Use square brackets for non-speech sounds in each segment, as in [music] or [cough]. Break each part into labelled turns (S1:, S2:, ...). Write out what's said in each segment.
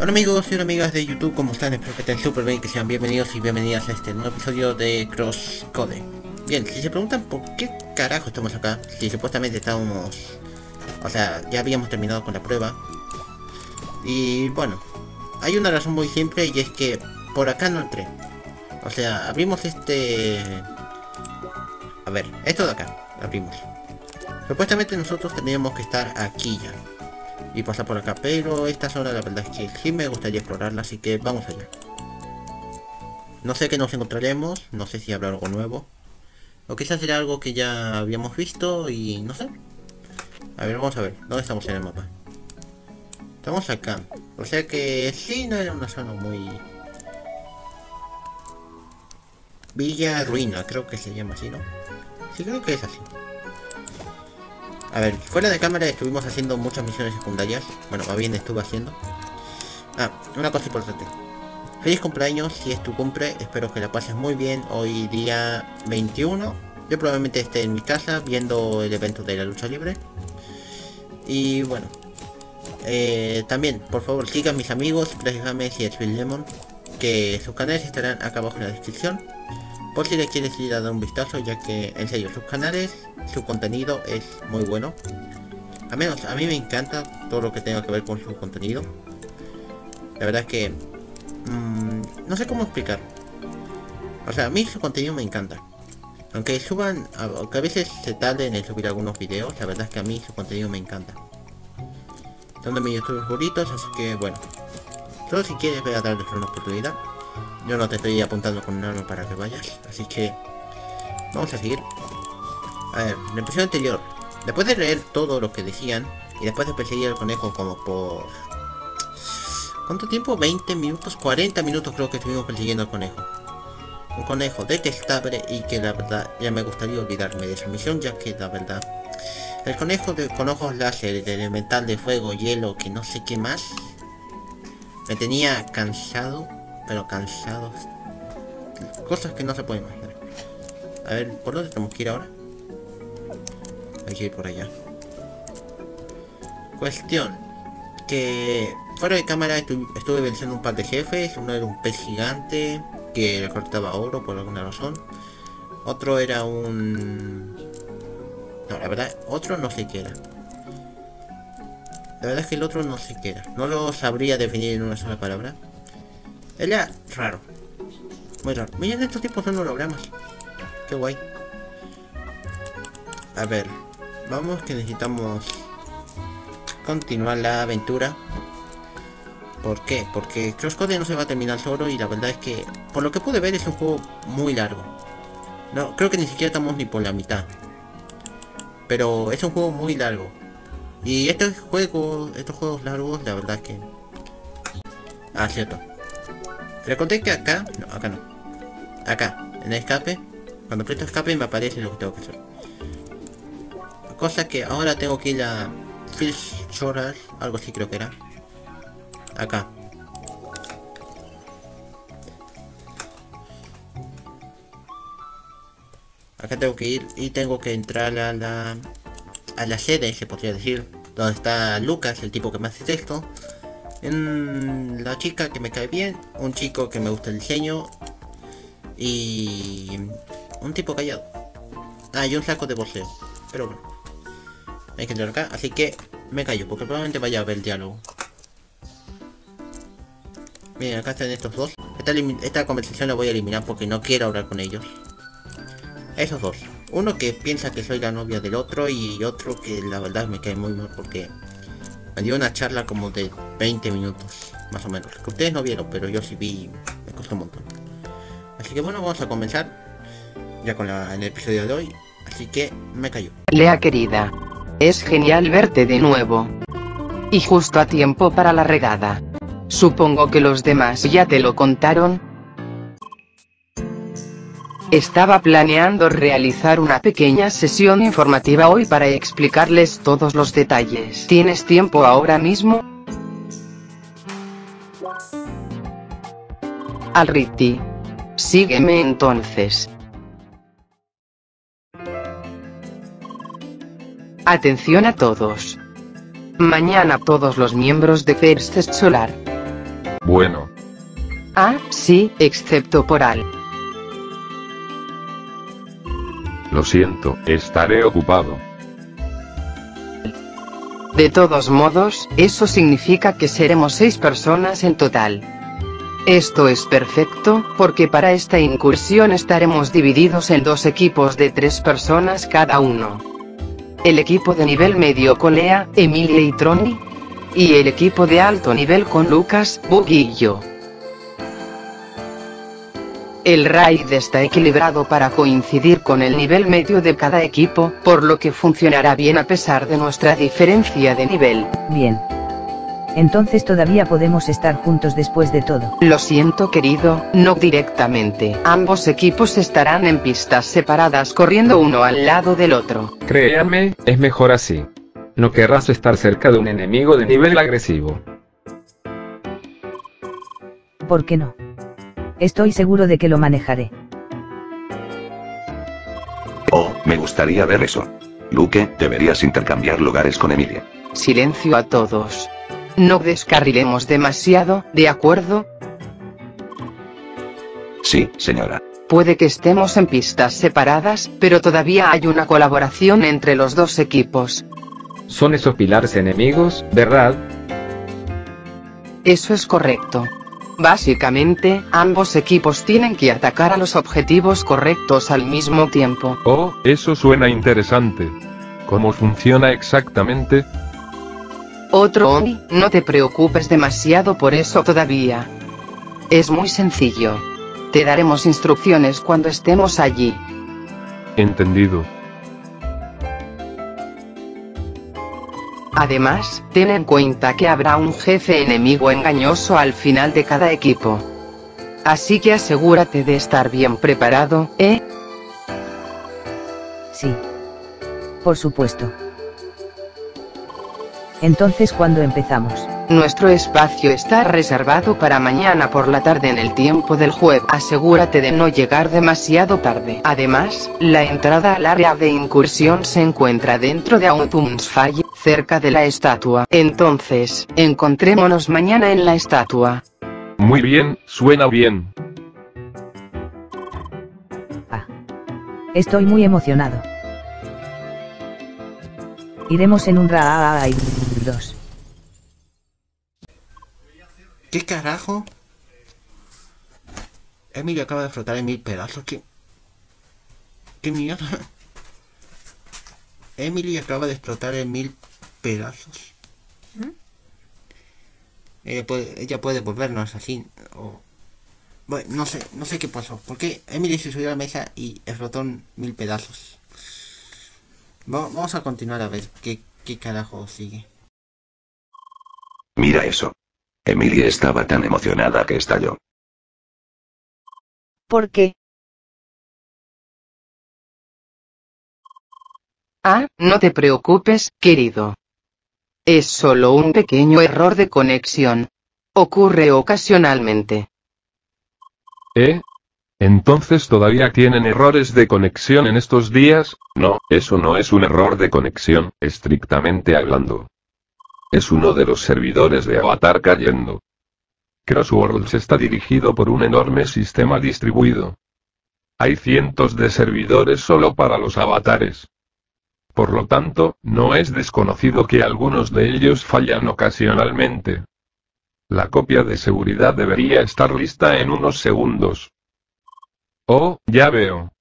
S1: Hola amigos y amigas de YouTube, ¿cómo están? Espero que estén súper bien, que sean bienvenidos y bienvenidas a este nuevo episodio de Cross Code. Bien, si se preguntan por qué carajo estamos acá, si supuestamente estábamos... O sea, ya habíamos terminado con la prueba. Y bueno, hay una razón muy simple y es que por acá no entré. O sea, abrimos este... A ver, esto de acá, abrimos. Supuestamente nosotros teníamos que estar aquí ya. Y pasar por acá, pero esta zona la verdad es que sí me gustaría explorarla, así que vamos allá. No sé qué nos encontraremos, no sé si habrá algo nuevo. O quizás será algo que ya habíamos visto y no sé. A ver, vamos a ver, ¿dónde estamos en el mapa? Estamos acá. O sea que sí, no era una zona muy... Villa Ruina, creo que se llama así, ¿no? Sí, creo que es así. A ver, fuera de cámara estuvimos haciendo muchas misiones secundarias. Bueno, más bien estuve haciendo. Ah, una cosa importante. Feliz cumpleaños, si es tu cumple, espero que la pases muy bien. Hoy día 21. Yo probablemente esté en mi casa viendo el evento de la lucha libre. Y bueno. Eh, también, por favor, sigan mis amigos, Gracias y Lemon. Que sus canales estarán acá abajo en la descripción por si le quieres ir a dar un vistazo ya que en serio sus canales su contenido es muy bueno. A menos a mí me encanta todo lo que tenga que ver con su contenido. La verdad es que mmm, no sé cómo explicar. O sea a mí su contenido me encanta. Aunque suban aunque a veces se tarde en subir algunos videos la verdad es que a mí su contenido me encanta. Son de mis youtubers favoritos así que bueno. Solo si quieres voy a darles una oportunidad yo no te estoy apuntando con un arma para que vayas, así que vamos a seguir. A ver, la episodio anterior, después de leer todo lo que decían y después de perseguir al conejo como por... ¿Cuánto tiempo? 20 minutos, 40 minutos creo que estuvimos persiguiendo al conejo. Un conejo detestable y que la verdad ya me gustaría olvidarme de esa misión ya que la verdad... El conejo de, con ojos láser, de elemental de fuego, hielo, que no sé qué más, me tenía cansado pero cansados. Cosas que no se pueden imaginar. A ver, ¿por dónde tenemos que ir ahora? Hay que ir por allá. Cuestión. Que fuera de cámara estuve, venciendo un par de jefes. Uno era un pez gigante que recortaba oro por alguna razón. Otro era un... No, la verdad, otro no sé qué era. La verdad es que el otro no sé qué era. No lo sabría definir en una sola palabra. Era raro. Muy raro. Miren, estos tipos son hologramas. Qué guay. A ver. Vamos que necesitamos continuar la aventura. ¿Por qué? Porque Crosscode no se va a terminar solo y la verdad es que, por lo que pude ver, es un juego muy largo. No, creo que ni siquiera estamos ni por la mitad. Pero es un juego muy largo. Y estos juegos, estos juegos largos, la verdad es que... Ah, cierto. Le conté que acá, no, acá no. Acá, en el escape, cuando aprieto escape me aparece lo que tengo que hacer. Cosa que ahora tengo que ir a Fish Shores, algo así creo que era. Acá. Acá tengo que ir y tengo que entrar a la a la sede, se podría decir, donde está Lucas, el tipo que me hace esto en la chica que me cae bien, un chico que me gusta el diseño y un tipo callado. Ah, y un saco de boxeo. Pero bueno. Hay que entrar acá, así que me callo, porque probablemente vaya a ver el diálogo. Miren, acá están estos dos. Esta, esta conversación la voy a eliminar porque no quiero hablar con ellos. Esos dos. Uno que piensa que soy la novia del otro y otro que la verdad me cae muy mal porque dio una charla como de 20 minutos, más o menos. Que ustedes no vieron, pero yo sí vi, me costó un montón. Así que bueno, vamos a comenzar ya con el episodio de hoy. Así que me cayó.
S2: Lea querida, es genial verte de nuevo. Y justo a tiempo para la regada. Supongo que los demás ya te lo contaron, estaba planeando realizar una pequeña sesión informativa hoy para explicarles todos los detalles. ¿Tienes tiempo ahora mismo? Alriti. Sígueme entonces. Atención a todos. Mañana todos los miembros de First Solar.
S3: Bueno,
S2: Ah, sí, excepto por Al.
S3: Lo siento, estaré ocupado.
S2: De todos modos, eso significa que seremos seis personas en total. Esto es perfecto, porque para esta incursión estaremos divididos en dos equipos de tres personas cada uno. El equipo de nivel medio con Lea, Emilia y Tronny. Y el equipo de alto nivel con Lucas, yo. El raid está equilibrado para coincidir con el nivel medio de cada equipo, por lo que funcionará bien a pesar de nuestra diferencia de nivel.
S4: Bien. Entonces todavía podemos estar juntos después de todo.
S2: Lo siento querido, no directamente. Ambos equipos estarán en pistas separadas corriendo uno al lado del otro.
S5: Créanme, es mejor así. No querrás estar cerca de un enemigo de nivel agresivo.
S4: ¿Por qué no? Estoy seguro de que lo manejaré.
S6: Oh, me gustaría ver eso. Luke, deberías intercambiar lugares con Emilia.
S2: Silencio a todos. No descarrilemos demasiado, ¿de acuerdo?
S6: Sí, señora.
S2: Puede que estemos en pistas separadas, pero todavía hay una colaboración entre los dos equipos.
S5: Son esos pilares enemigos, ¿verdad?
S2: Eso es correcto. Básicamente, ambos equipos tienen que atacar a los objetivos correctos al mismo tiempo.
S3: Oh, eso suena interesante. ¿Cómo funciona exactamente?
S2: Otro Oni, no te preocupes demasiado por eso todavía. Es muy sencillo. Te daremos instrucciones cuando estemos allí.
S3: Entendido.
S2: Además, ten en cuenta que habrá un jefe enemigo engañoso al final de cada equipo. Así que asegúrate de estar bien preparado, ¿eh?
S4: Sí. Por supuesto. Entonces, ¿cuándo empezamos?
S2: Nuestro espacio está reservado para mañana por la tarde en el tiempo del jueves. Asegúrate de no llegar demasiado tarde. Además, la entrada al área de incursión se encuentra dentro de Autumn's Fall, cerca de la estatua. Entonces, encontrémonos mañana en la estatua.
S3: Muy bien, suena bien.
S4: Ah. Estoy muy emocionado. Iremos en un raid 2.
S1: ¿Qué carajo? Emilio acaba de flotar en mil pedazos. ¿Qué? ¿Qué mierda? Emily acaba de explotar en mil pedazos. Ella puede, ella puede volvernos así. O... Bueno, no sé, no sé qué pasó. ¿Por qué Emily se subió a la mesa y explotó en mil pedazos? Va- Vamos a continuar a ver qué, qué carajo sigue.
S6: Mira eso. Emilia estaba tan emocionada que estalló.
S7: ¿Por qué?
S2: Ah, no te preocupes, querido. Es solo un pequeño error de conexión. Ocurre ocasionalmente.
S3: ¿Eh? ¿Entonces todavía tienen errores de conexión en estos días? No, eso no es un error de conexión, estrictamente hablando. Es uno de los servidores de Avatar cayendo. Crossworlds está dirigido por un enorme sistema distribuido. Hay cientos de servidores solo para los avatares. Por lo tanto, no es desconocido que algunos de ellos fallan ocasionalmente. La copia de seguridad debería estar lista en unos segundos. Oh, ya veo.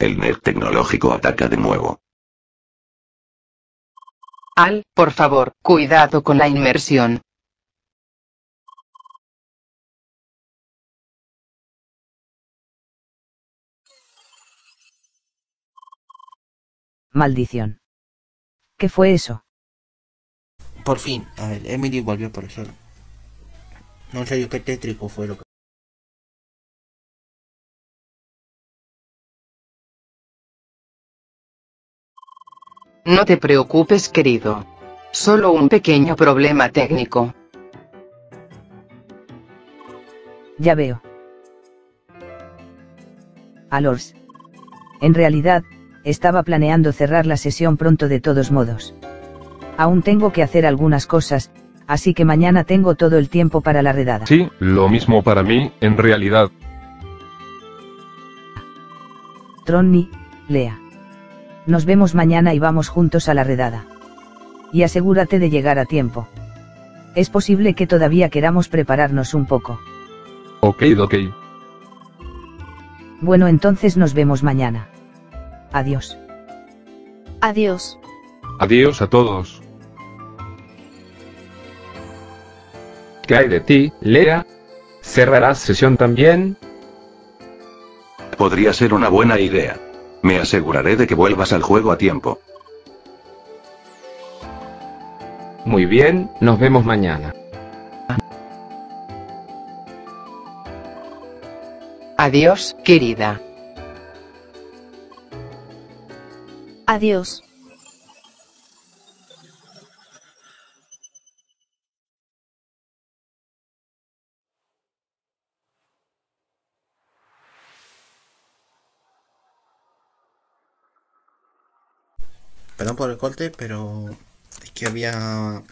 S6: El nerd tecnológico ataca de nuevo.
S2: Al, por favor, cuidado con la inmersión.
S4: Maldición. ¿Qué fue eso?
S1: Por fin, a ver, Emily volvió por el suelo. No sé yo qué tétrico fue lo que...
S2: No te preocupes, querido. Solo un pequeño problema técnico.
S4: Ya veo. Alors. En realidad, estaba planeando cerrar la sesión pronto de todos modos. Aún tengo que hacer algunas cosas, así que mañana tengo todo el tiempo para la redada.
S3: Sí, lo mismo para mí, en realidad.
S4: Tronny, Lea. Nos vemos mañana y vamos juntos a la redada. Y asegúrate de llegar a tiempo. Es posible que todavía queramos prepararnos un poco.
S3: Ok, ok.
S4: Bueno, entonces nos vemos mañana. Adiós.
S7: Adiós.
S3: Adiós a todos.
S5: ¿Qué hay de ti, Lea? ¿Cerrarás sesión también?
S6: Podría ser una buena idea. Me aseguraré de que vuelvas al juego a tiempo.
S5: Muy bien, nos vemos mañana.
S2: Adiós, querida.
S7: Adiós.
S1: Perdón por el corte, pero es que había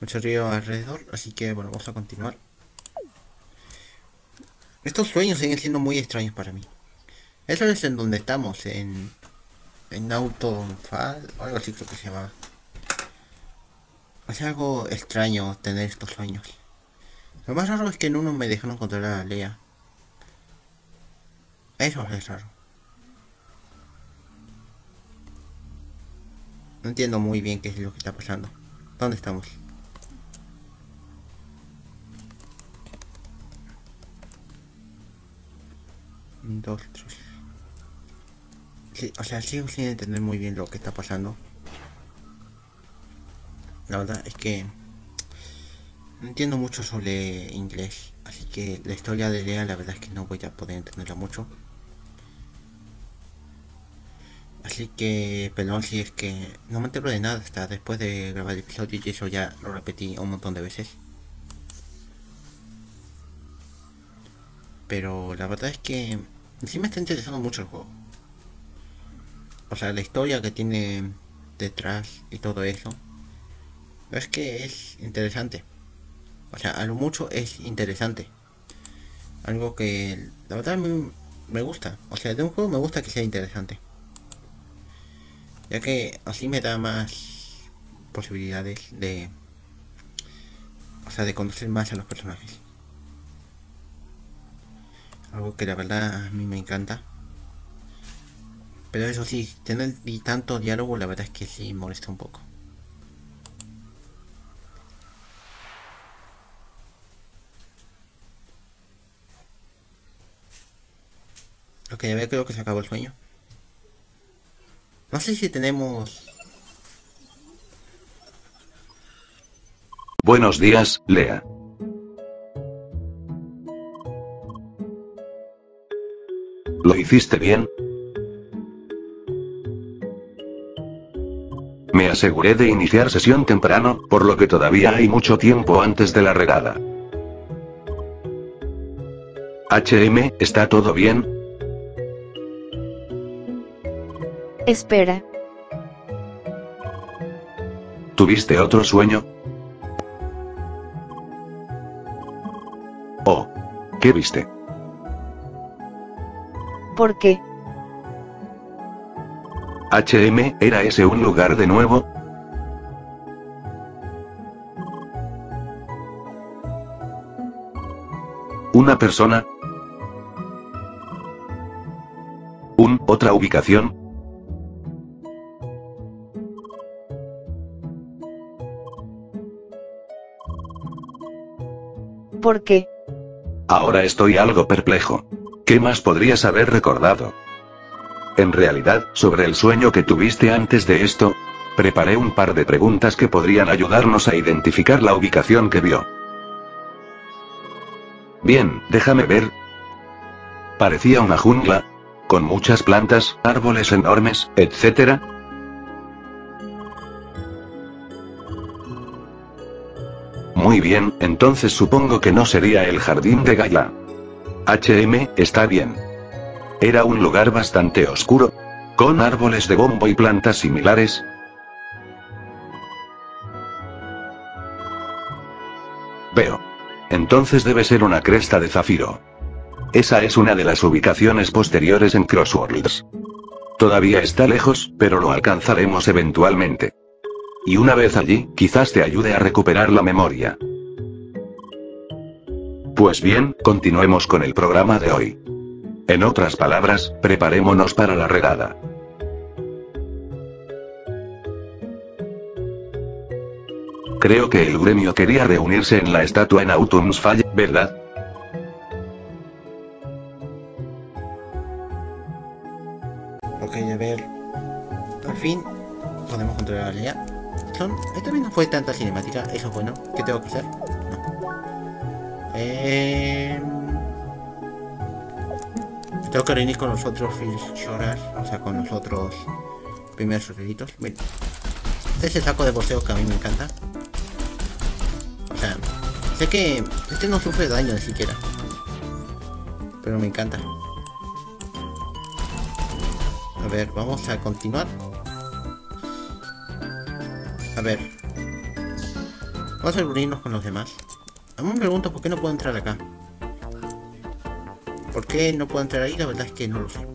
S1: mucho río alrededor, así que bueno, vamos a continuar. Estos sueños siguen siendo muy extraños para mí. Eso es en donde estamos, en, en Autonfall, o algo así creo que se llama. Es algo extraño tener estos sueños. Lo más raro es que en uno me dejaron controlar a Lea. Eso es raro. No entiendo muy bien qué es lo que está pasando. ¿Dónde estamos? Dos, tres. O sea, sigo sin entender muy bien lo que está pasando. La verdad es que no entiendo mucho sobre inglés, así que la historia de Lea la verdad es que no voy a poder entenderla mucho. Así que, perdón si es que no me entero de nada hasta después de grabar el episodio y eso ya lo repetí un montón de veces. Pero la verdad es que sí me está interesando mucho el juego. O sea, la historia que tiene detrás y todo eso. Es que es interesante. O sea, a lo mucho es interesante. Algo que la verdad me, me gusta. O sea, de un juego me gusta que sea interesante. Ya que así me da más posibilidades de... O sea, de conocer más a los personajes. Algo que la verdad a mí me encanta. Pero eso sí, tener tanto diálogo la verdad es que sí molesta un poco. Ok, ya veo creo que se acabó el sueño. No sé si tenemos...
S6: Buenos días, Lea. ¿Lo hiciste bien? Me aseguré de iniciar sesión temprano, por lo que todavía hay mucho tiempo antes de la regada. HM, ¿está todo bien?
S7: Espera.
S6: ¿Tuviste otro sueño? Oh. ¿Qué viste?
S7: ¿Por qué?
S6: HM, ¿era ese un lugar de nuevo? ¿Una persona? ¿Un otra ubicación?
S7: ¿Por qué?
S6: Ahora estoy algo perplejo. ¿Qué más podrías haber recordado? En realidad, sobre el sueño que tuviste antes de esto, preparé un par de preguntas que podrían ayudarnos a identificar la ubicación que vio. Bien, déjame ver. Parecía una jungla, con muchas plantas, árboles enormes, etc. Muy bien, entonces supongo que no sería el jardín de Gaia. HM, está bien. Era un lugar bastante oscuro, ¿Con árboles de bombo y plantas similares? Veo. Entonces debe ser una cresta de zafiro. Esa es una de las ubicaciones posteriores en Crossworlds. Todavía está lejos, pero lo alcanzaremos eventualmente. Y una vez allí, quizás te ayude a recuperar la memoria. Pues bien, continuemos con el programa de hoy. En otras palabras, preparémonos para la redada. Creo que el gremio quería reunirse en la estatua en Autumn's Fall, ¿verdad?
S1: Ok, a ver. Al fin podemos controlar a Son... Esta no fue tanta cinemática, eso es bueno. ¿Qué tengo que hacer? No. Eh... Tengo que reunir con los otros Filchoras, o sea, con los otros primeros sujetitos. Miren. Este es el saco de boxeo que a mí me encanta. O sea, sé que este no sufre daño ni siquiera. Pero me encanta. A ver, vamos a continuar. A ver. Vamos a reunirnos con los demás. A mí me pregunto por qué no puedo entrar acá. ¿Por qué no puedo entrar ahí? La verdad es que no lo sé.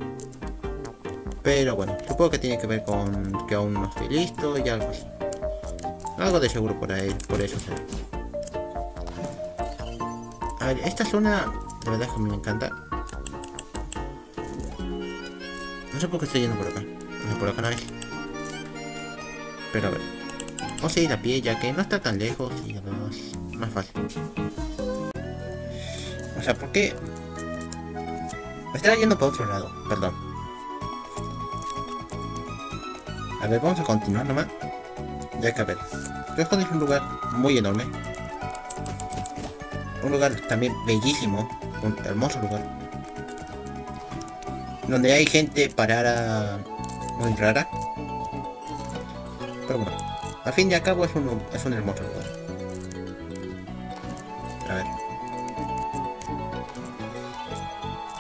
S1: Pero bueno, supongo que tiene que ver con que aún no estoy listo y algo así. Algo de seguro por ahí, por eso será. A ver, esta zona, la verdad es que me encanta. No sé por qué estoy yendo por acá. No, por acá no es. Pero a ver. Vamos a ir a pie ya que no está tan lejos y además más fácil. O sea, ¿por qué? Me estaba yendo para otro lado, perdón. A ver, vamos a continuar nomás. Ya que a ver. Esto es un lugar muy enorme. Un lugar también bellísimo. Un hermoso lugar. Donde hay gente parada muy rara. Al fin y al cabo es un, es un hermoso lugar. A ver.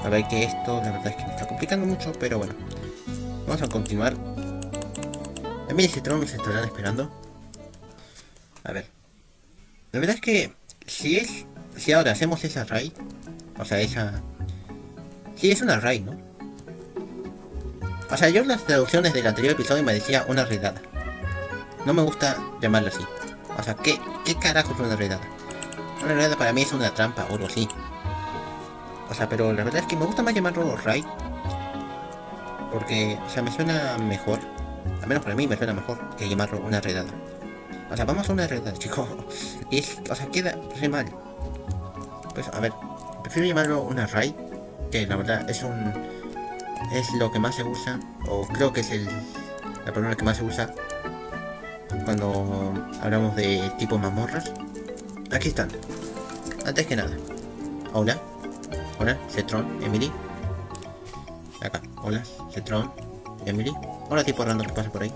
S1: A ver que esto la verdad es que me está complicando mucho, pero bueno. Vamos a continuar. También ese trono se estarán esperando. A ver. La verdad es que si es. Si ahora hacemos esa raid. O sea, esa. Si es una raid, ¿no? O sea, yo en las traducciones del anterior episodio me decía una redada. No me gusta llamarla así. O sea, ¿qué, qué carajo es una redada? Una redada para mí es una trampa o algo así. O sea, pero la verdad es que me gusta más llamarlo raid. Porque, o sea, me suena mejor. Al menos para mí me suena mejor que llamarlo una redada. O sea, vamos a una redada, [laughs] chicos. Y o sea, queda re mal. Pues, a ver, prefiero llamarlo una raid. Que la verdad es un... Es lo que más se usa. O creo que es el... La palabra que más se usa. Cuando hablamos de tipo mazmorras. Aquí están. Antes que nada. Hola. Hola, Cetron, Emily. Acá, hola, Cetron, Emily. Hola, tipo random que pasa por ahí.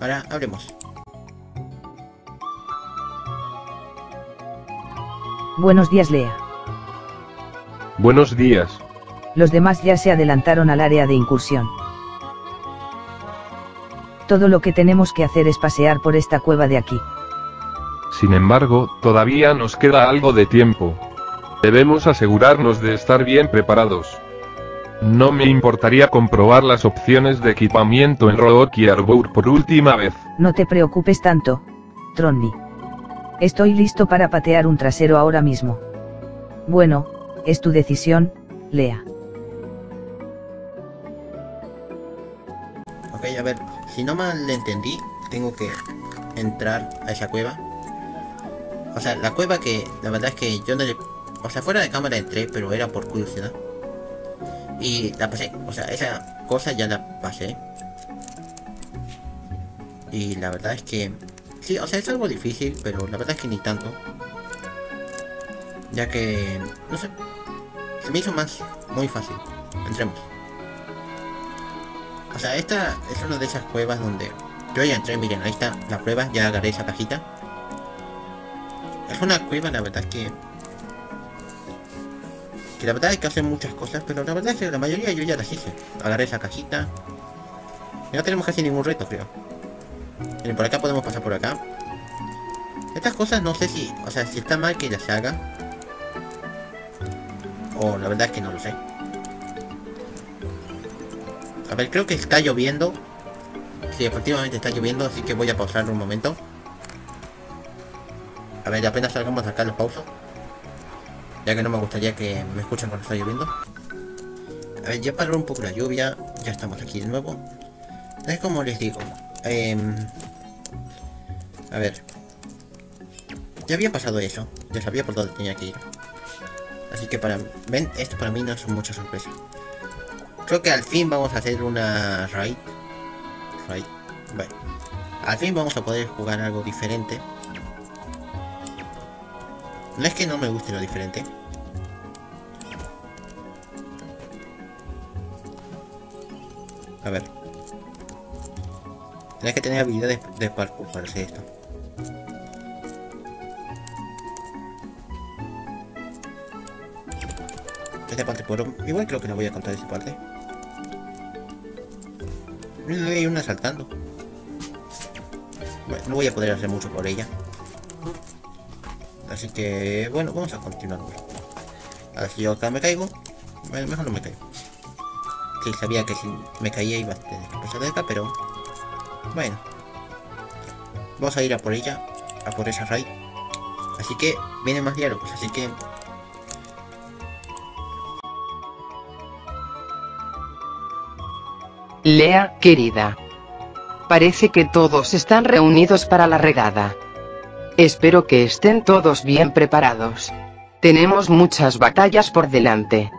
S1: Ahora, hablemos.
S4: Buenos días, Lea.
S3: Buenos días.
S4: Los demás ya se adelantaron al área de incursión. Todo lo que tenemos que hacer es pasear por esta cueva de aquí.
S3: Sin embargo, todavía nos queda algo de tiempo. Debemos asegurarnos de estar bien preparados. No me importaría comprobar las opciones de equipamiento en Rook y Arbour por última vez.
S4: No te preocupes tanto, Tronny. Estoy listo para patear un trasero ahora mismo. Bueno, es tu decisión, Lea.
S1: Si no mal entendí, tengo que entrar a esa cueva. O sea, la cueva que la verdad es que yo no le... O sea, fuera de cámara entré, pero era por curiosidad. Y la pasé. O sea, esa cosa ya la pasé. Y la verdad es que... Sí, o sea, es algo difícil, pero la verdad es que ni tanto. Ya que... No sé. Se me hizo más... Muy fácil. Entremos. O sea, esta es una de esas cuevas donde... Yo ya entré, miren, ahí está la prueba, ya agarré esa cajita. Es una cueva, la verdad que... Que la verdad hay que hacer muchas cosas, pero la verdad es que la mayoría yo ya las hice. Agarré esa cajita. No tenemos casi ningún reto, creo. Miren, por acá podemos pasar por acá. Estas cosas no sé si... O sea, si está mal que las haga. O la verdad es que no lo sé. A ver, creo que está lloviendo. Sí, efectivamente está lloviendo, así que voy a pausar un momento. A ver, apenas salgamos acá los pauso. Ya que no me gustaría que me escuchen cuando está lloviendo. A ver, ya paró un poco la lluvia. Ya estamos aquí de nuevo. Es como les digo. em, a ver. Ya había pasado eso. Ya sabía por dónde tenía que ir. Así que para... Ven, esto para mí no es mucha sorpresa. Creo que al fin vamos a hacer una raid. Raid. Bueno. Al fin vamos a poder jugar algo diferente. No es que no me guste lo diferente. A ver. Tienes que tener habilidades de parkour para hacer esto. Parte por... Igual creo que no voy a contar esa parte. Hay una saltando. Bueno, no voy a poder hacer mucho por ella. Así que, bueno, vamos a continuar. Ahora si yo acá me caigo, bueno, mejor no me caigo. Sí, sabía que si me caía iba a tener que pasar de acá, pero... Bueno. Vamos a ir a por ella, a por esa raid. Así que vienen más diálogos, así que...
S2: Lea, querida. Parece que todos están reunidos para la regada. Espero que estén todos bien preparados. Tenemos muchas batallas por delante.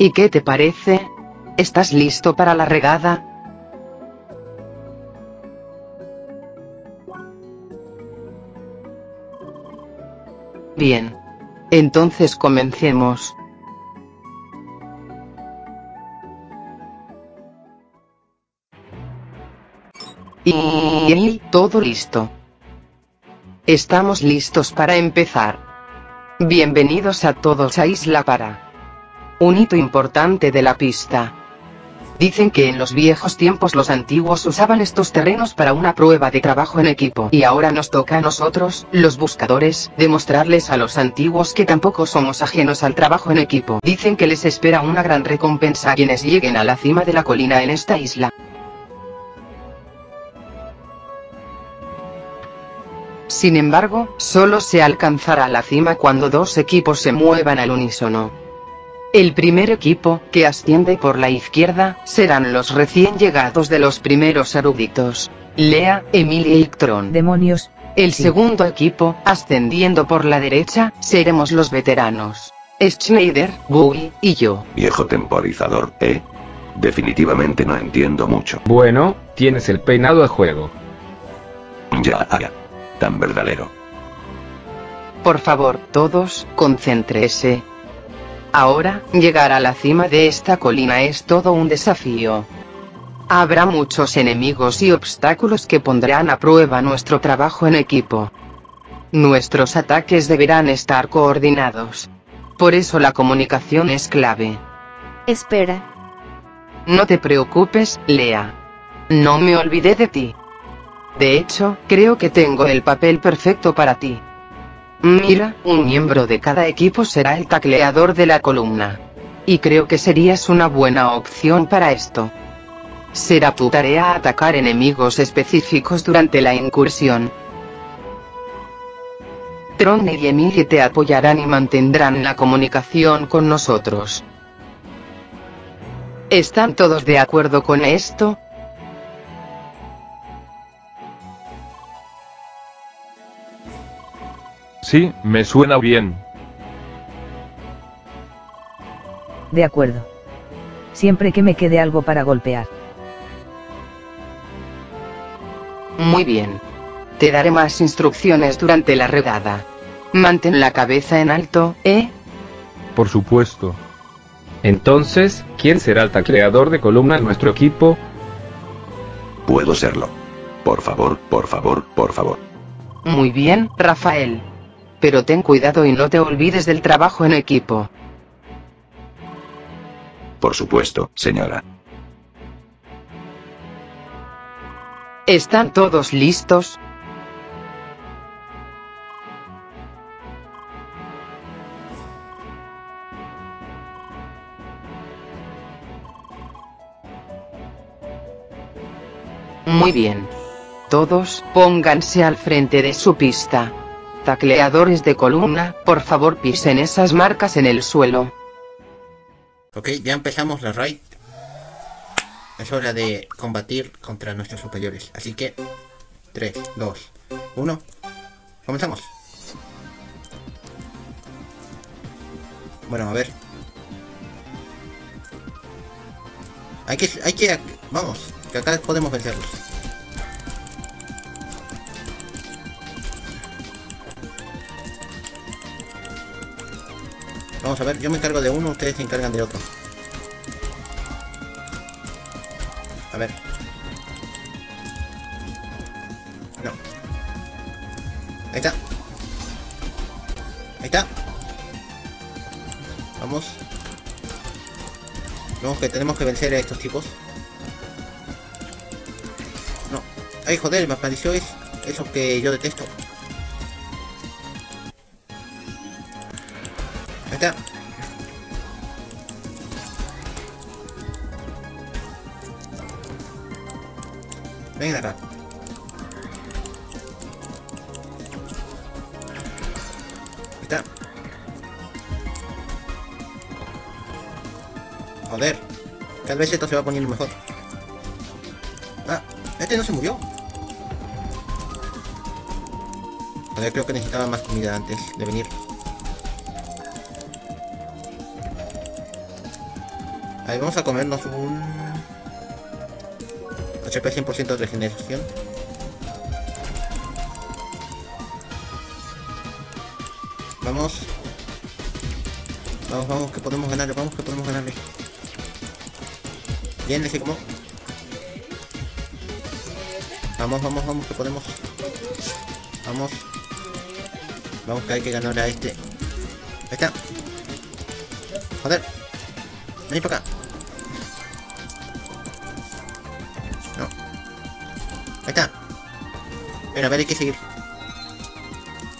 S2: ¿Y qué te parece? ¿Estás listo para la regada? Bien. Entonces comencemos. Y todo listo. Estamos listos para empezar. Bienvenidos a todos a Isla Para. Un hito importante de la pista. Dicen que en los viejos tiempos los antiguos usaban estos terrenos para una prueba de trabajo en equipo. Y ahora nos toca a nosotros, los buscadores, demostrarles a los antiguos que tampoco somos ajenos al trabajo en equipo. Dicen que les espera una gran recompensa a quienes lleguen a la cima de la colina en esta isla. Sin embargo, solo se alcanzará la cima cuando dos equipos se muevan al unísono. El primer equipo, que asciende por la izquierda, serán los recién llegados de los primeros eruditos. Lea, Emilia y Tron.
S4: Demonios.
S2: El
S4: Sí.
S2: segundo equipo, ascendiendo por la derecha, seremos los veteranos. Schneider, Bowie y yo.
S6: Viejo temporizador, ¿eh? Definitivamente no entiendo mucho.
S5: Bueno, tienes el peinado a juego.
S6: Ya, ya. Tan verdadero.
S2: Por favor, todos, concéntrese. Ahora, llegar a la cima de esta colina es todo un desafío. Habrá muchos enemigos y obstáculos que pondrán a prueba nuestro trabajo en equipo. Nuestros ataques deberán estar coordinados. Por eso la comunicación es clave.
S7: Espera.
S2: No te preocupes, Lea. No me olvidé de ti. De hecho, creo que tengo el papel perfecto para ti. Mira, un miembro de cada equipo será el tacleador de la columna. Y creo que serías una buena opción para esto. Será tu tarea atacar enemigos específicos durante la incursión. Tron y Emily te apoyarán y mantendrán la comunicación con nosotros. ¿Están todos de acuerdo con esto?
S3: Sí, me suena bien.
S4: De acuerdo. Siempre que me quede algo para golpear.
S2: Muy bien. Te daré más instrucciones durante la redada. Mantén la cabeza en alto, ¿eh?
S3: Por supuesto.
S5: Entonces, ¿quién será el tacleador de columna en nuestro equipo?
S6: Puedo serlo. Por favor, por favor, por favor.
S2: Muy bien, Rafael. Pero ten cuidado y no te olvides del trabajo en equipo.
S6: Por supuesto, señora.
S2: ¿Están todos listos? Muy bien. Todos, pónganse al frente de su pista. Tacleadores de columna, por favor pisen esas marcas en el suelo.
S1: Ok, ya empezamos la raid. Es hora de combatir contra nuestros superiores. Así que 3, 2, 1. Comenzamos. Bueno, a ver. Hay que, hay que, vamos, que acá podemos vencerlos. Vamos a ver, yo me encargo de uno, ustedes se encargan de otro. A ver. No. Ahí está. Ahí está. Vamos. Vemos que tenemos que vencer a estos tipos. No. Ay, joder, me apareció es- eso que yo detesto. Vez esto se va poniendo mejor. Ah, este no se murió. Joder, creo que necesitaba más comida antes de venir. Ahí vamos a comernos un... HP 100% de regeneración. Vamos. Vamos, vamos, que podemos ganarle, vamos, que podemos ganarle. Bien, ese como. Vamos, vamos, vamos, que podemos. Vamos. Vamos, que hay que ganar a este. Ahí está. Joder. Vení para acá. No. Ahí está. Pero a ver, hay que seguir.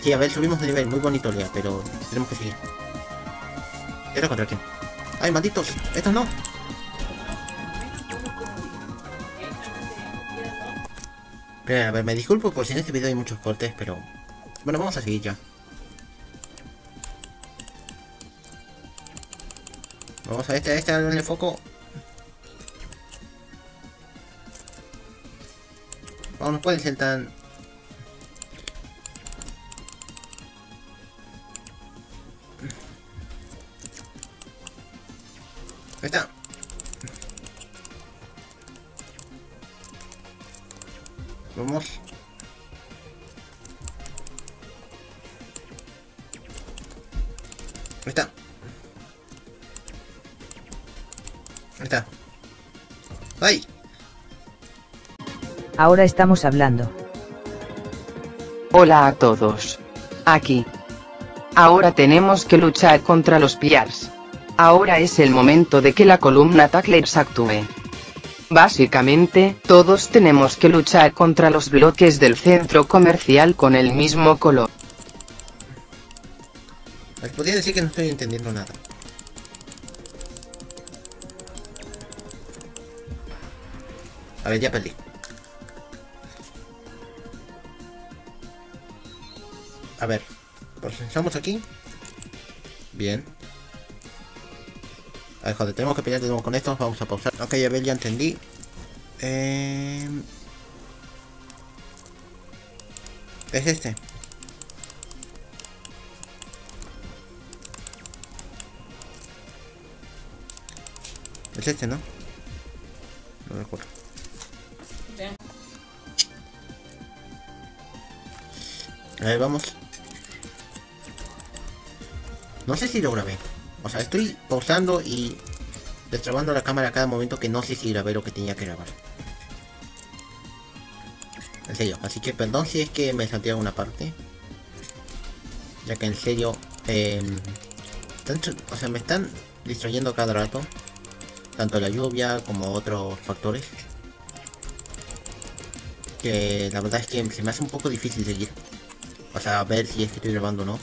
S1: Sí, a ver, subimos de nivel. Muy bonito ya, pero tenemos que seguir. ¿Era contra quién? ¡Ay, malditos! ¡Estos no! A ver, me disculpo por si en este video hay muchos cortes, pero... Bueno, vamos a seguir ya. Vamos a este, a este, en el foco. Vamos, no pueden ser tan... Ahí está. ¡Ay!
S4: Ahora estamos hablando.
S2: Hola a todos. Aquí. Ahora tenemos que luchar contra los PIARs. Ahora es el momento de que la columna Tacklers actúe. Básicamente, todos tenemos que luchar contra los bloques del centro comercial con el mismo color.
S1: Les podría decir que no estoy entendiendo nada. Ver, ya perdí. A ver, estamos aquí. Bien. A ver, joder, tenemos que pelear de nuevo con estos. Vamos a pausar. Ok, a ver, ya entendí. Eh... Es este. Es este, ¿no? No recuerdo. A ver, vamos. No sé si lo grabé. O sea, estoy pausando y destrabando la cámara a cada momento que no sé si grabé lo que tenía que grabar. En serio, así que perdón si es que me salté alguna parte. Ya que en serio, están- o sea, me están distrayendo cada rato. Tanto la lluvia como otros factores. Que la verdad es que se me hace un poco difícil seguir. O a ver si es que estoy grabando o no.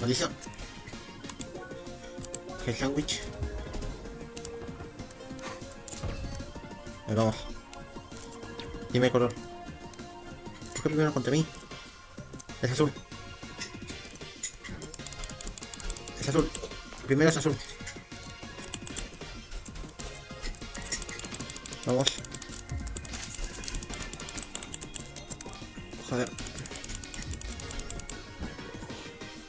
S1: Maldición. El sándwich. Vamos. Dime el color. ¿Por qué primero contra mí? Es azul. Es azul. Primero es azul. Vamos. Joder.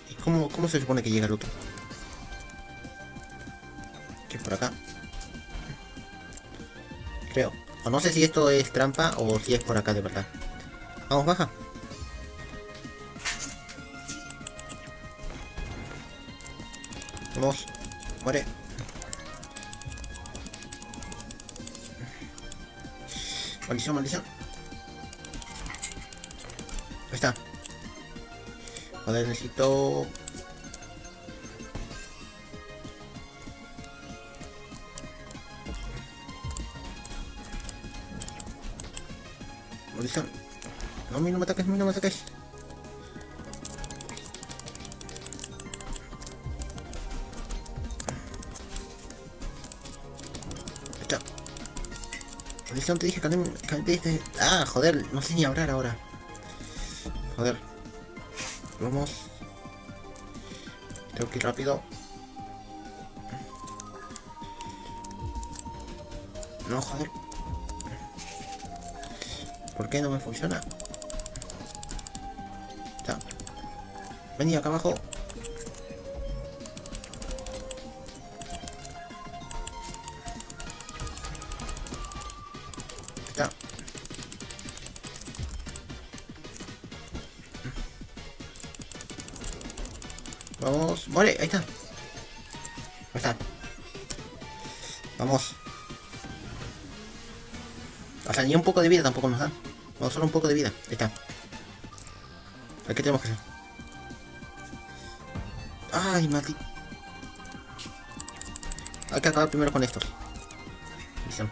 S1: ¿Y cómo, cómo se supone que llega el otro? Que por acá. Creo. O no sé si esto es trampa o si es por acá de verdad. Vamos, baja. Vamos. Muere. Maldición, maldición. Joder, necesito... Maldición. No, a no me ataques, a no me ataques. Está. Maldición, te dije que no que te dije... Ah, joder, no sé ni hablar ahora. Joder. Vamos. Tengo que ir rápido. No, joder. ¿Por qué no me funciona? Ya. Vení acá abajo. Ni un poco de vida tampoco nos dan. Vamos, solo un poco de vida. Ahí está. ¿A qué tenemos que hacer? Ay, maldito. Hay que acabar primero con estos. Listo.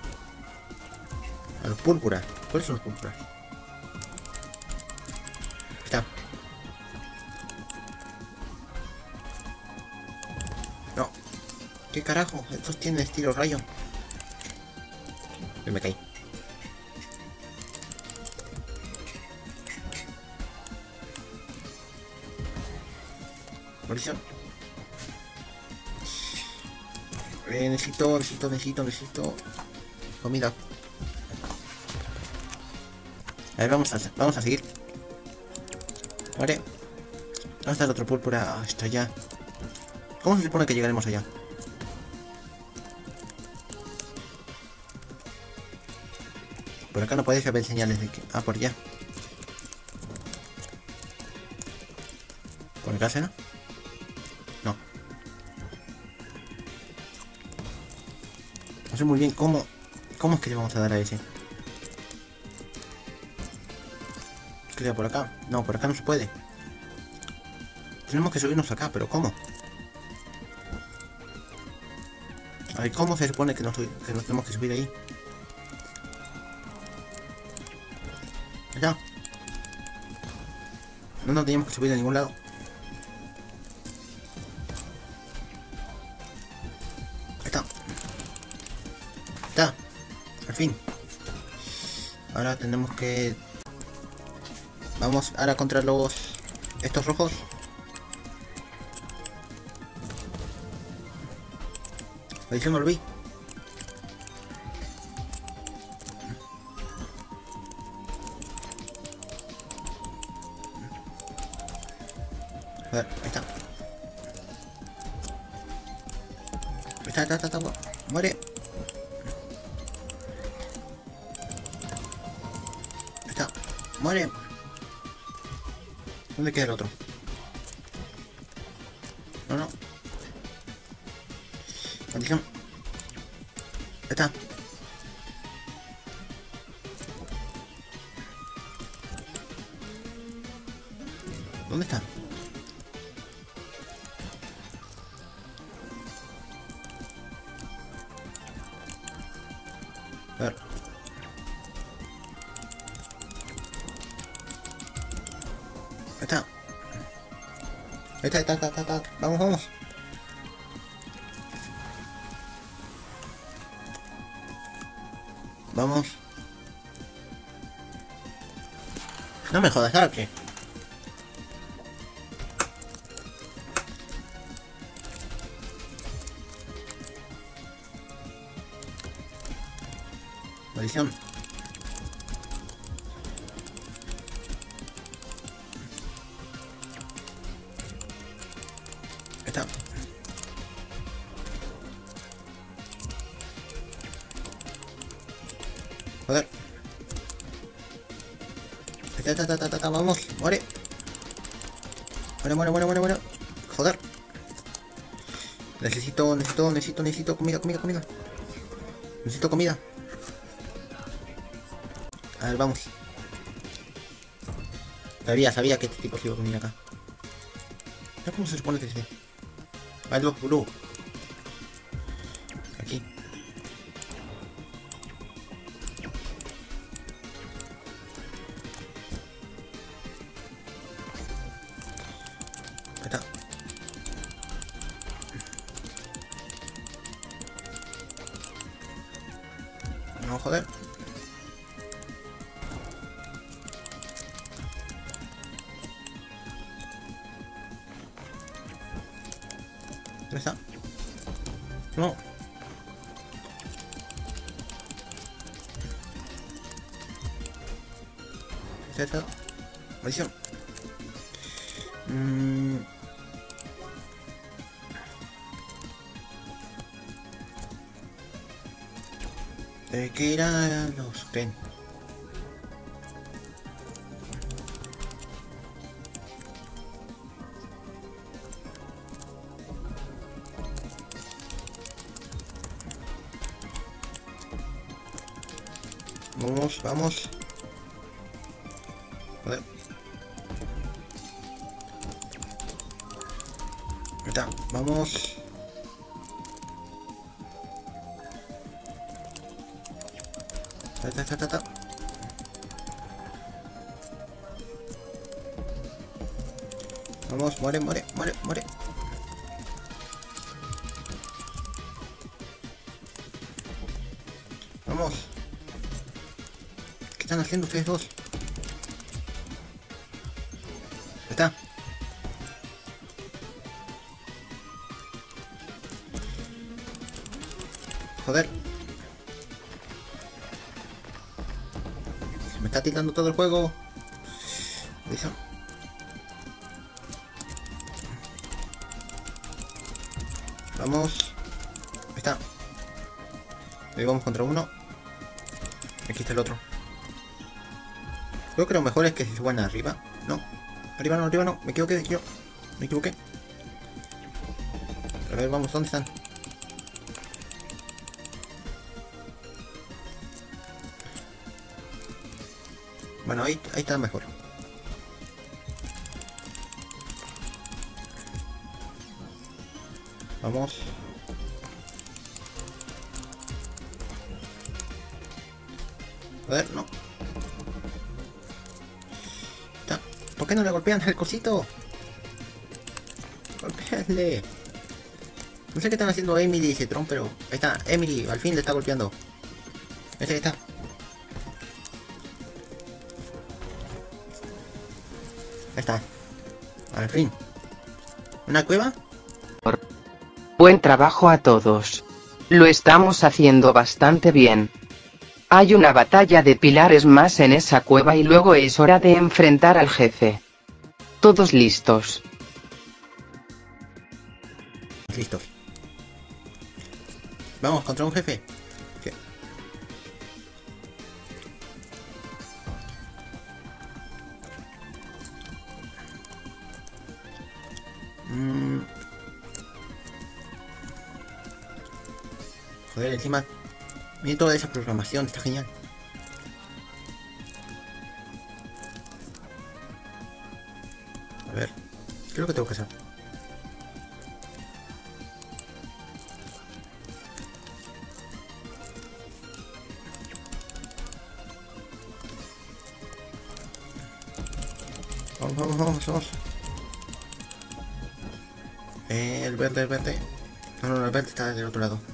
S1: A los púrpuras. ¿Cuáles son los púrpuras? Ahí está. No. ¿Qué carajo? Estos tienen estilo rayo. Yo me caí. Eh, necesito, necesito, necesito, necesito comida. A ver, vamos a, vamos a seguir. Vale. ¿Dónde está el otro púrpura? Ah, está allá. ¿Cómo se supone que llegaremos allá? Por acá no podéis ver señales de que... Ah, por allá. ¿Por acá será? No sé muy bien cómo... ¿Cómo es que le vamos a dar a ese? ¿Queda por acá? No, por acá no se puede. Tenemos que subirnos acá, pero ¿cómo? A ver, ¿cómo se supone que nos, que nos tenemos que subir ahí? Allá. No nos teníamos que subir a ningún lado. Ahora tenemos que... Vamos ahora contra los... Estos rojos. Ahí me olvidé. A ver, ahí está. Ahí está, está, está, está. Muere. Muere. ¿Dónde queda el otro? No, no. Ahí está. ¿Dónde está? Vamos, vamos. Vamos. No me jodas, ¿sabes qué? Maldición. Necesito, necesito, necesito, comida, comida, comida. Necesito comida. A ver, vamos. Sabía, sabía que este tipo se iba a venir acá. Cómo se supone que se... Hay dos blue. ¿De qué eran los ten? Vamos, vamos. Haciendo ustedes dos? Está. Joder. Se me está tirando todo el juego. Vamos. Ahí está. Ahí vamos contra uno. Aquí está el otro. Creo mejor es que se suban arriba. No. Arriba no, arriba no. Me equivoqué, me equivoqué. Me equivoqué. A ver, vamos, ¿dónde están? Bueno, ahí, ahí está mejor. Vamos. A ver, no. ¿Por qué no le golpean al cosito? Golpeadle. No sé qué están haciendo Emily y Cetron, pero ahí está. Emily, al fin le está golpeando. Ahí está. Ahí está. Al fin. ¿Una cueva?
S2: Buen trabajo a todos. Lo estamos haciendo bastante bien. Hay una batalla de pilares más en esa cueva y luego es hora de enfrentar al jefe. Todos listos.
S1: Listos. Vamos contra un jefe. Mm. Joder, encima. Miren toda esa programación, está genial. A ver, ¿qué es lo que tengo que hacer? Vamos, vamos, vamos, vamos. Eh, el verde, el verde. No, no, el verde está del otro lado.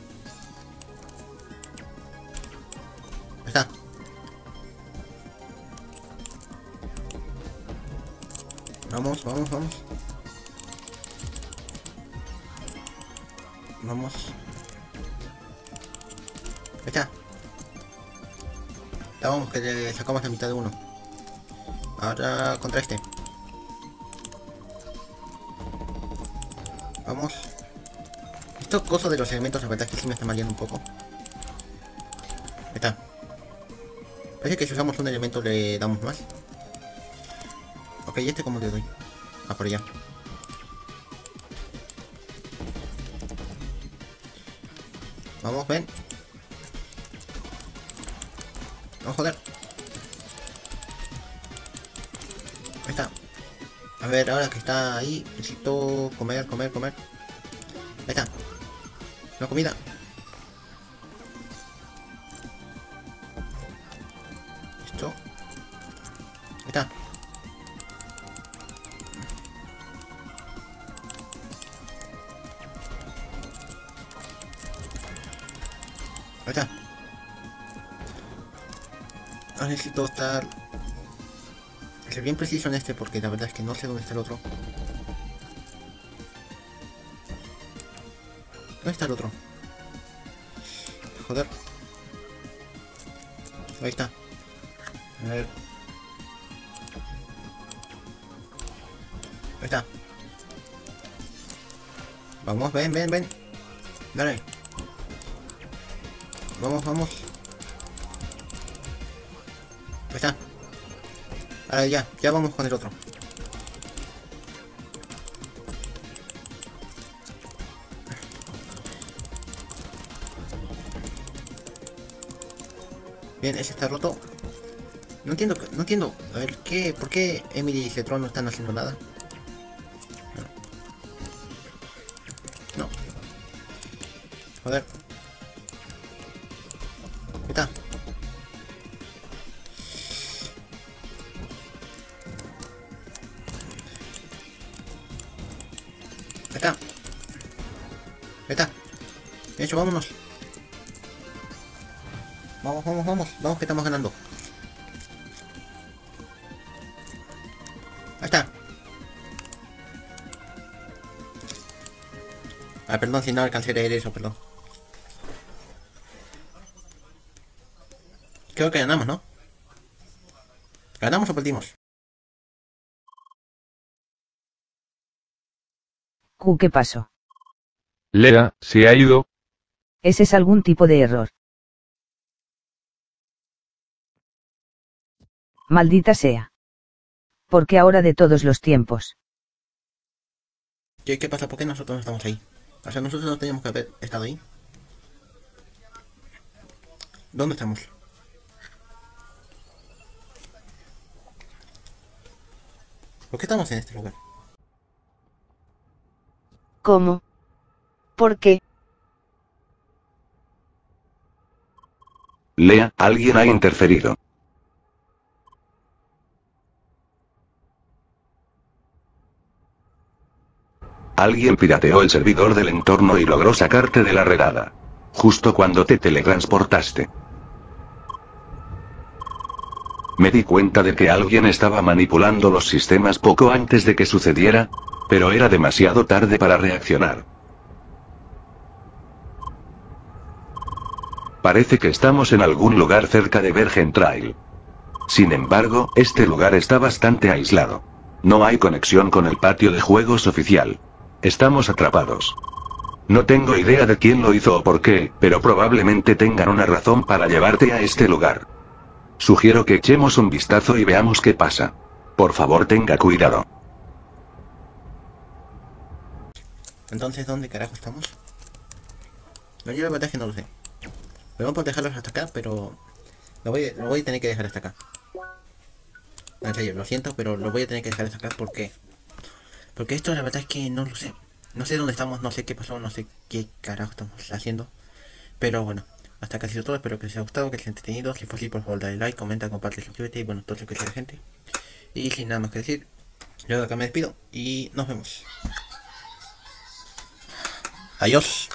S1: La comida. Listo. Ahí está. Ahí está. Ahora necesito estar... Ser bien preciso en este porque la verdad es que no sé dónde está el otro. ¿Dónde está el otro? Joder. Ahí está. A ver. Ahí está. Vamos, ven, ven, ven. Dale. Vamos, vamos. Ahí está. Ahora ya, ya vamos con el otro. Bien, ese está roto. No entiendo, no entiendo. A ver, ¿qué? ¿Por qué Emily y Cetron no están haciendo nada? No. No. Joder. Ahí está. Ahí está. De hecho, vámonos. Vamos, vamos, vamos. Vamos que estamos ganando. Ahí está. Ah, perdón si no alcancé a leer eso, perdón. Creo que ganamos, ¿no? ¿Ganamos o perdimos?
S4: Q, ¿qué pasó?
S3: Lea, se ha ido.
S4: Ese es algún tipo de error. Maldita sea. Porque ahora de todos los tiempos.
S1: ¿Qué, ¿Qué pasa? ¿Por qué nosotros no estamos ahí? O sea, nosotros no teníamos que haber estado ahí. ¿Dónde estamos? ¿Por qué estamos en este lugar?
S7: ¿Cómo? ¿Por qué?
S6: Lea, alguien ha interferido. Alguien pirateó el servidor del entorno y logró sacarte de la redada. Justo cuando te teletransportaste. Me di cuenta de que alguien estaba manipulando los sistemas poco antes de que sucediera, pero era demasiado tarde para reaccionar. Parece que estamos en algún lugar cerca de Virgin Trail. Sin embargo, este lugar está bastante aislado. No hay conexión con el patio de juegos oficial. Estamos atrapados. No tengo idea de quién lo hizo o por qué, pero probablemente tengan una razón para llevarte a este lugar. Sugiero que echemos un vistazo y veamos qué pasa. Por favor tenga cuidado.
S1: Entonces, ¿dónde carajo estamos? No, es que no lo sé. Por dejarlos hasta acá, pero... Lo voy, lo voy a tener que dejar hasta acá. En lo siento, pero lo voy a tener que dejar hasta acá porque... Porque esto la verdad es que no lo sé. No sé dónde estamos, no sé qué pasó, no sé qué carajo estamos haciendo. Pero bueno, hasta acá ha sido todo. Espero que les haya gustado, que les haya entretenido. Si fue así, por favor, dale like, comenta, comparte, suscríbete y bueno, todo lo que sea gente. Y sin nada más que decir, yo de acá me despido y nos vemos. Adiós.